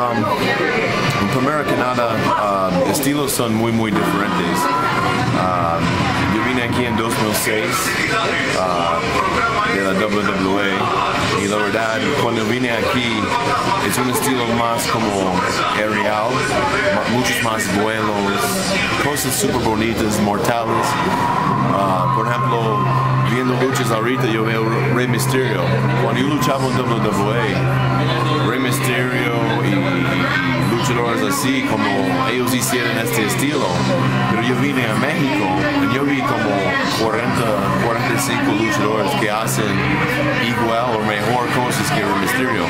Um, primero que nada, uh, estilos son muy, muy diferentes. Uh, yo vine aquí en 2006 uh, de la WWE y la verdad, cuando vine aquí es un estilo más como aerial, muchos más vuelos, cosas súper bonitas, mortales. Uh, por ejemplo, viendo luchas ahorita yo veo Rey Mysterio. Cuando yo luchaba en WWE, Rey Mysterio y, luchadores así como ellos hicieron este estilo. Pero yo vine a México y yo vi como 40, 45 luchadores que hacen igual o mejor cosas que Rey Mysterio.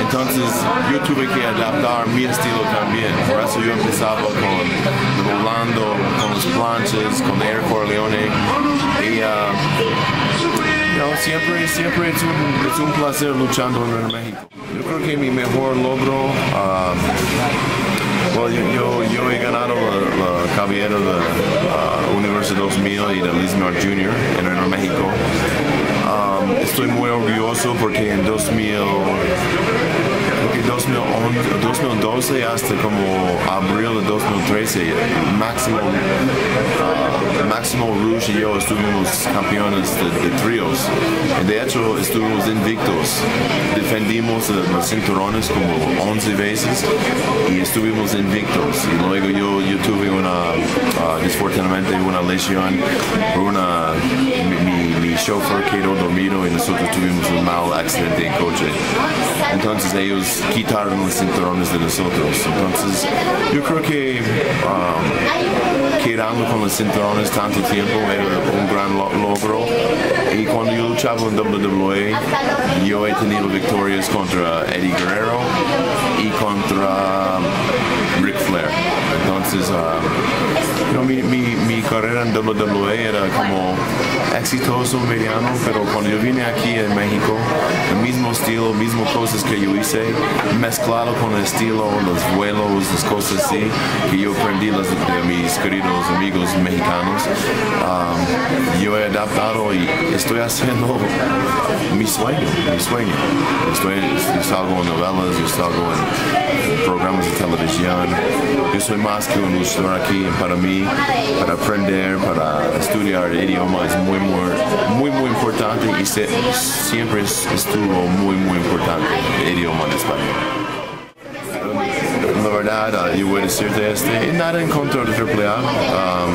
Entonces yo tuve que adaptar mi estilo también. Por eso yo empezaba con volando, con los planches, con Air Corleone y uh, no, siempre, siempre es un, es un placer luchando en México. Yo creo que mi mejor logro, well, yo, yo, he ganado la, la de uh, Universidad 2000 y de Lismar Jr. en, México. Um, estoy muy orgulloso porque en 2000 2011, 2012 hasta como abril de 2013, Máximo, uh, Máximo Rouge y yo estuvimos campeones de, de, tríos. De hecho, estuvimos invictos. Defendimos los cinturones como 11 veces y estuvimos invictos. Y luego yo, tuve una, uh, desafortunadamente, una lesión una, mi, mi, mi chauffeur quedó dormido nosotros tuvimos un mal accidente en coche. Entonces ellos quitaron los cinturones de nosotros. Entonces, yo creo que um, con los cinturones tanto tiempo era un gran lo logro. Y cuando yo luchaba en WWE, yo he tenido victorias contra Eddie Guerrero y contra Ric Flair. Entonces, you know, mi, mi, mi, carrera en WWE era como exitoso, mediano, pero cuando yo vine aquí en México, el mismo estilo, mismo cosas que yo hice, mezclado con el estilo, los vuelos, las cosas así, que yo aprendí de mis queridos amigos mexicanos, um, yo he adaptado y estoy haciendo mi sueño, mi sueño. Estoy, yo salgo en novelas, yo salgo en programas de televisión, yo soy más que un luchador aquí para mí, para aprender, para estudiar el idioma es muy, muy, muy, muy importante y siempre estuvo muy, muy importante el idioma en español. Verdad, uh, yo voy a decirte este, nada en contra de AAA, um,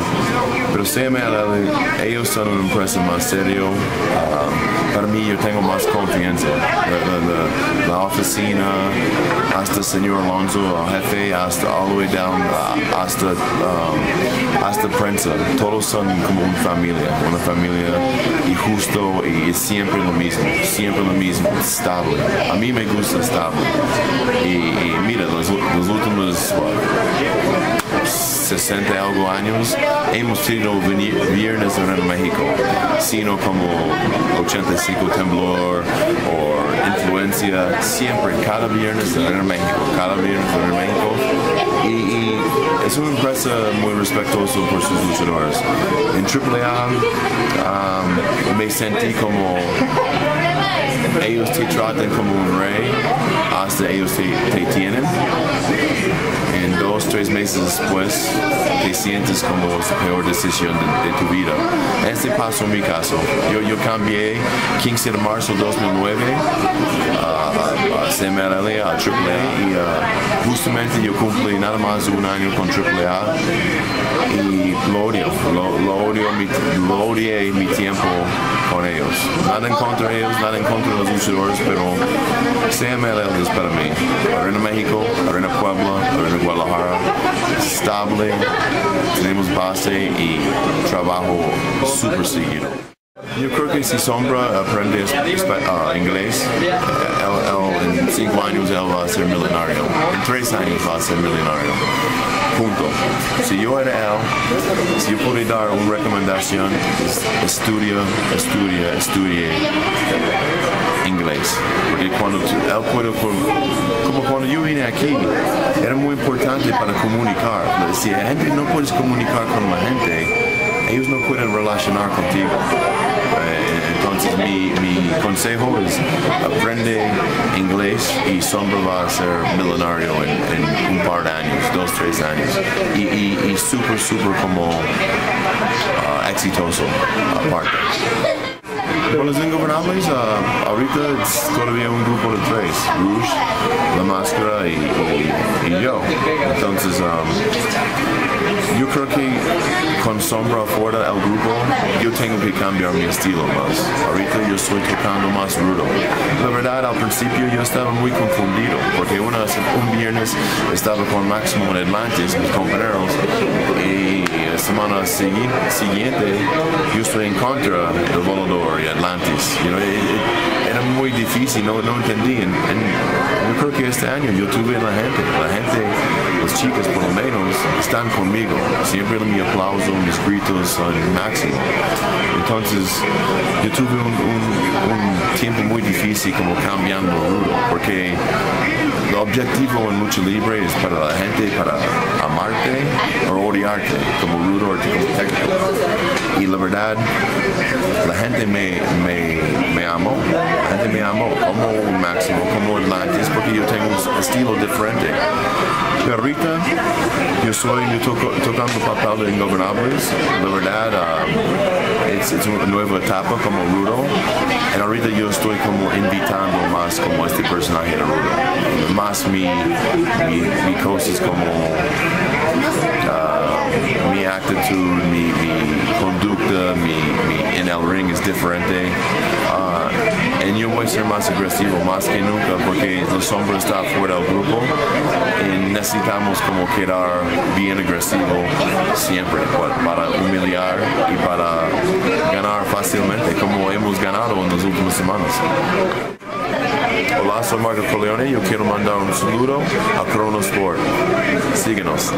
pero CMLL, ellos son una empresa más serio. Um, para mí, yo tengo más confianza. La, oficina, hasta el señor Alonso, el jefe, hasta all the way down, uh, hasta, um, hasta prensa. Todos son como una familia, una familia y justo y siempre lo mismo, siempre lo mismo, estable. A mí me gusta estable. Y, y mira, los, los últimos 60 algo años hemos tenido viernes en México, sino como 85 temblor o influencia, siempre cada viernes en México, cada viernes en México. Y, es una empresa muy respetuosa por sus luchadores. En AAA um, me sentí como ellos te tratan como un rey hasta ellos te tienen. Tres meses después te sientes como la peor decisión de, tu vida. Este pasó en mi caso. Yo, yo cambié 15 de marzo de 2009 a, a, a CMLL, a AAA y uh, justamente yo cumplí nada más un año con AAA y lo odio, lo, lo odio, mi, mi tiempo con ellos. Nada en contra de ellos, nada en contra de los luchadores, pero CMLL es para mí. Arena México, Arena Puebla, Arena Guadalajara, estable, tenemos base y trabajo súper seguido. Yo creo que si Sombra aprende uh, inglés, él, él, en cinco años él va a ser millonario. En tres años va a ser millonario. Punto. Si yo era él, si yo pudiera dar una recomendación, estudia, estudia, estudie inglés. Porque cuando él puede, como cuando yo vine aquí, era muy importante para comunicar. Si la gente no puede comunicar con la gente, ellos no pueden relacionar contigo. Eh, entonces mi, mi, consejo es aprende inglés y Sombra va a ser milenario en, un par de años, dos, tres años. Y, y, súper, súper como uh, exitoso aparte. Con los ingobernables, uh, ahorita es todavía un grupo de tres, Rouge, La Máscara y, y, yo. Entonces, um, yo creo que con Sombra fuera del grupo, yo tengo que cambiar mi estilo más. Ahorita yo estoy tocando más rudo. La verdad, al principio yo estaba muy confundido, porque una, un viernes estaba con Máximo en Atlantis, mis compañeros, y la semana siguiente yo estoy en contra del volador y Atlantis. You know, era muy difícil, no, no entendí. yo creo que este año yo tuve la gente, la gente, chicas por lo menos, están conmigo. Siempre mi aplauso, mis gritos son máximo. Entonces, yo tuve un, un tiempo muy difícil como cambiando rudo, porque el objetivo en lucha libre es para la gente, para amarte o odiarte, como rudo o técnico. Y la verdad, la gente me, me, me amó, la gente me amó como máximo, como Atlantis, porque yo tengo un estilo diferente. Pero ahorita yo yo toco, tocando papel de Ingobernables, la verdad uh, es, una nueva etapa como Rudo, y ahorita yo estoy como invitando más como este personaje de Rudo, más mi, mi, mi cosas como mi actitud, mi, mi conducta, mi, en el ring es diferente. Uh, y yo voy a ser más agresivo, más que nunca, porque los hombres están fuera del grupo y necesitamos como quedar bien agresivo siempre para humillar y para ganar fácilmente, como hemos ganado en las últimas semanas. Hola, soy Marco Corleone. Yo quiero mandar un saludo a Chronosport. Síguenos.